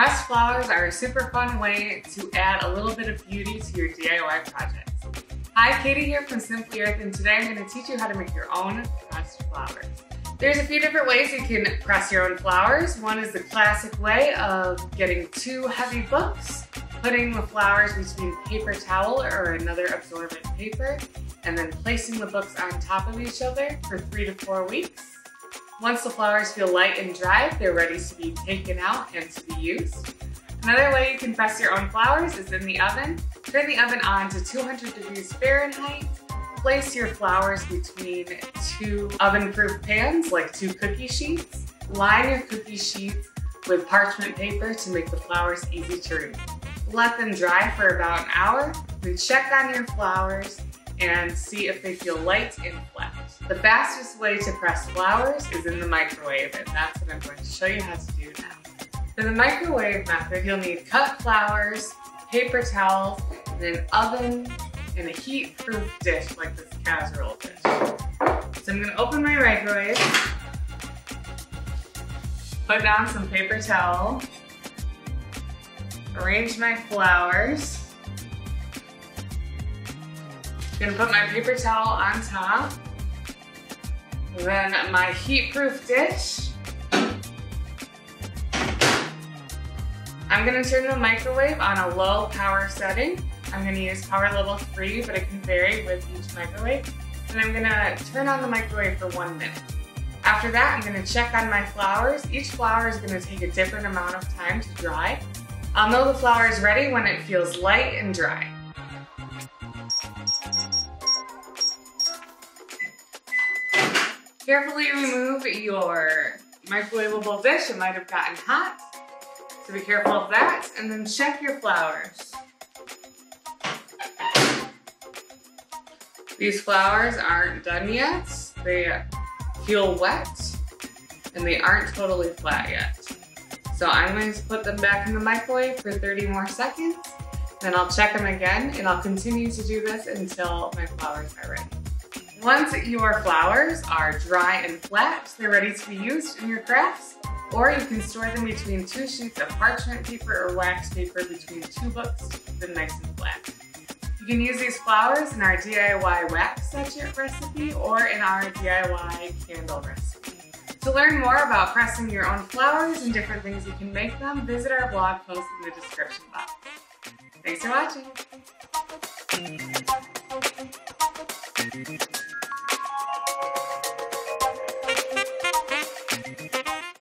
Pressed flowers are a super fun way to add a little bit of beauty to your DIY projects. Hi, Katie here from Simply Earth, and today I'm going to teach you how to make your own pressed flowers. There's a few different ways you can press your own flowers. One is the classic way of getting two heavy books, putting the flowers between paper towel or another absorbent paper, and then placing the books on top of each other for three to four weeks. Once the flowers feel light and dry, they're ready to be taken out and to be used. Another way you can press your own flowers is in the oven. Turn the oven on to 200 degrees Fahrenheit. Place your flowers between two oven-proof pans, like two cookie sheets. Line your cookie sheets with parchment paper to make the flowers easy to remove. Let them dry for about an hour, then check on your flowers and see if they feel light and flat. The fastest way to press flowers is in the microwave, and that's what I'm going to show you how to do now. For the microwave method, you'll need cut flowers, paper towels, and an oven, and a heat-proof dish like this casserole dish. So I'm gonna open my microwave, put down some paper towel, arrange my flowers, Gonna put my paper towel on top. Then my heat-proof dish. I'm gonna turn the microwave on a low power setting. I'm gonna use power level three, but it can vary with each microwave. And I'm gonna turn on the microwave for one minute. After that, I'm gonna check on my flowers. Each flower is gonna take a different amount of time to dry. I'll know the flower is ready when it feels light and dry. Carefully remove your microwavable dish. It might have gotten hot, so be careful of that. And then check your flowers. These flowers aren't done yet. They feel wet and they aren't totally flat yet. So I'm going to put them back in the microwave for 30 more seconds. Then I'll check them again and I'll continue to do this until my flowers are ready. Once your flowers are dry and flat, they're ready to be used in your crafts, or you can store them between two sheets of parchment paper or wax paper between two books to keep them nice and flat. You can use these flowers in our DIY wax set recipe or in our DIY candle recipe. To learn more about pressing your own flowers and different things you can make them, visit our blog post in the description box. Thanks for watching.